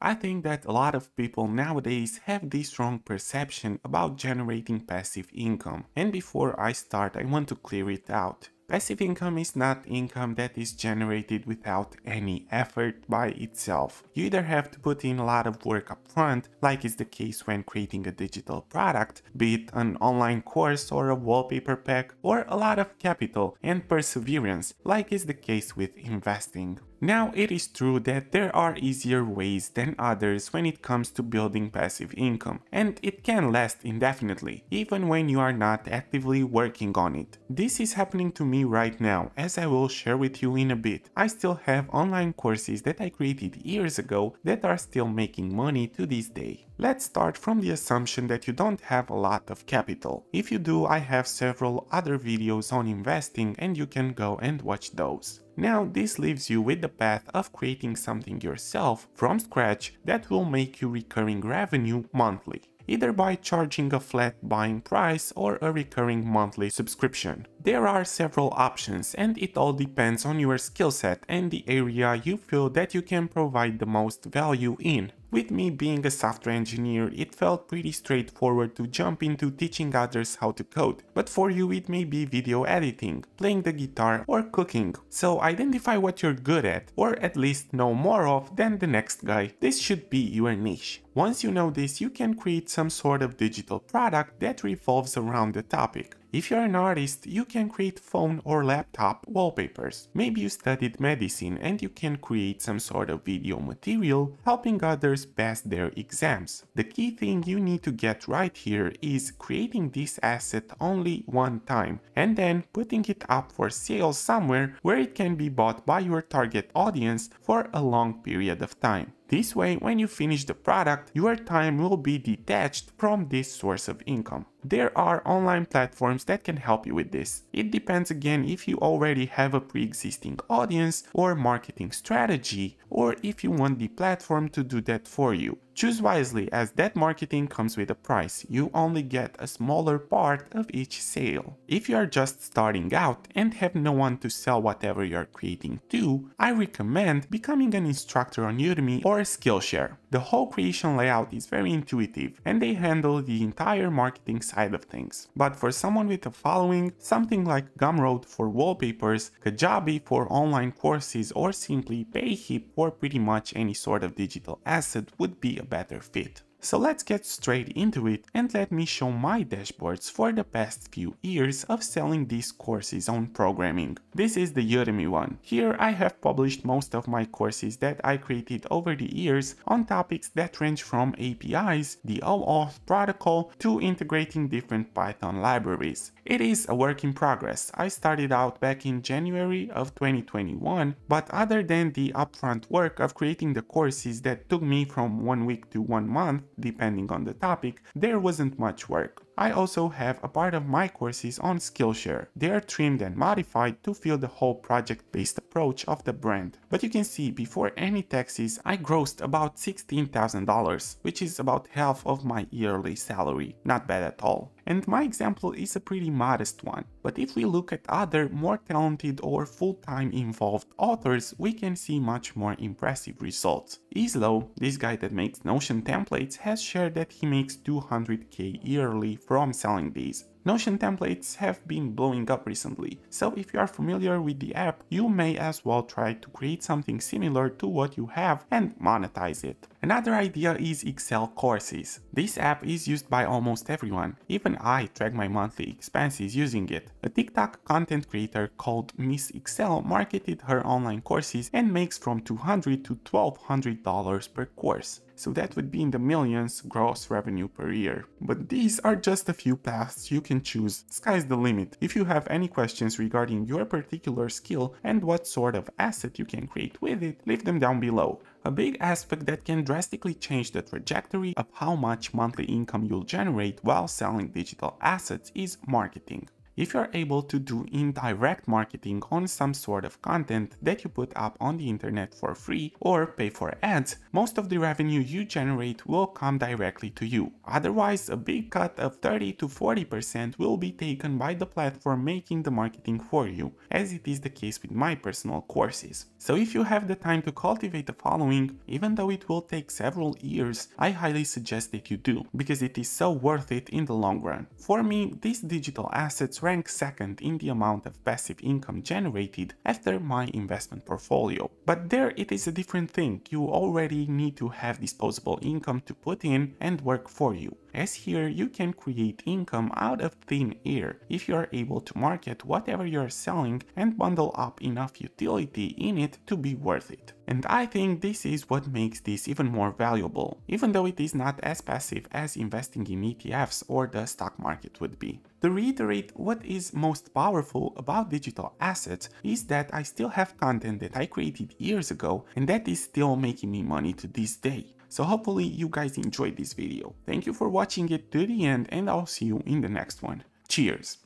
I think that a lot of people nowadays have this wrong perception about generating passive income. And before I start, I want to clear it out. Passive income is not income that is generated without any effort by itself. You either have to put in a lot of work upfront, like is the case when creating a digital product, be it an online course or a wallpaper pack, or a lot of capital and perseverance, like is the case with investing. Now it is true that there are easier ways than others when it comes to building passive income, and it can last indefinitely, even when you are not actively working on it. This is happening to me right now, as I will share with you in a bit. I still have online courses that I created years ago that are still making money to this day. Let's start from the assumption that you don't have a lot of capital. If you do, I have several other videos on investing and you can go and watch those. Now this leaves you with the path of creating something yourself from scratch that will make you recurring revenue monthly either by charging a flat buying price or a recurring monthly subscription. There are several options and it all depends on your skill set and the area you feel that you can provide the most value in. With me being a software engineer, it felt pretty straightforward to jump into teaching others how to code. But for you it may be video editing, playing the guitar or cooking. So identify what you're good at, or at least know more of than the next guy. This should be your niche. Once you know this, you can create some sort of digital product that revolves around the topic. If you're an artist, you can create phone or laptop wallpapers. Maybe you studied medicine and you can create some sort of video material helping others pass their exams. The key thing you need to get right here is creating this asset only one time and then putting it up for sale somewhere where it can be bought by your target audience for a long period of time. This way, when you finish the product, your time will be detached from this source of income. There are online platforms that can help you with this. It depends again if you already have a pre-existing audience or marketing strategy, or if you want the platform to do that for you. Choose wisely as that marketing comes with a price, you only get a smaller part of each sale. If you are just starting out and have no one to sell whatever you are creating to, I recommend becoming an instructor on Udemy or Skillshare. The whole creation layout is very intuitive and they handle the entire marketing side of things. But for someone with a following, something like Gumroad for wallpapers, Kajabi for online courses or simply Payhip for pretty much any sort of digital asset would be a better fit. So let's get straight into it and let me show my dashboards for the past few years of selling these courses on programming. This is the Udemy one. Here I have published most of my courses that I created over the years on topics that range from APIs, the OAuth protocol, to integrating different Python libraries. It is a work in progress. I started out back in January of 2021, but other than the upfront work of creating the courses that took me from one week to one month, depending on the topic, there wasn't much work. I also have a part of my courses on Skillshare. They are trimmed and modified to fill the whole project-based approach of the brand. But you can see before any taxes I grossed about $16,000, which is about half of my yearly salary. Not bad at all. And my example is a pretty modest one. But if we look at other more talented or full-time involved authors, we can see much more impressive results. Easlo, this guy that makes Notion templates, has shared that he makes 200k yearly from selling these. Notion templates have been blowing up recently, so if you are familiar with the app, you may as well try to create something similar to what you have and monetize it. Another idea is Excel courses. This app is used by almost everyone, even I track my monthly expenses using it. A TikTok content creator called Miss Excel marketed her online courses and makes from 200 to $1200 per course so that would be in the millions gross revenue per year. But these are just a few paths you can choose, sky's the limit. If you have any questions regarding your particular skill and what sort of asset you can create with it, leave them down below. A big aspect that can drastically change the trajectory of how much monthly income you'll generate while selling digital assets is marketing. If you're able to do indirect marketing on some sort of content that you put up on the internet for free or pay for ads, most of the revenue you generate will come directly to you. Otherwise, a big cut of 30 to 40% will be taken by the platform making the marketing for you, as it is the case with my personal courses. So if you have the time to cultivate a following, even though it will take several years, I highly suggest that you do, because it is so worth it in the long run. For me, these digital assets rank second in the amount of passive income generated after my investment portfolio. But there it is a different thing, you already need to have disposable income to put in and work for you as here you can create income out of thin air if you are able to market whatever you're selling and bundle up enough utility in it to be worth it. And I think this is what makes this even more valuable, even though it is not as passive as investing in ETFs or the stock market would be. To reiterate, what is most powerful about digital assets is that I still have content that I created years ago and that is still making me money to this day. So hopefully you guys enjoyed this video. Thank you for watching it to the end and I'll see you in the next one. Cheers!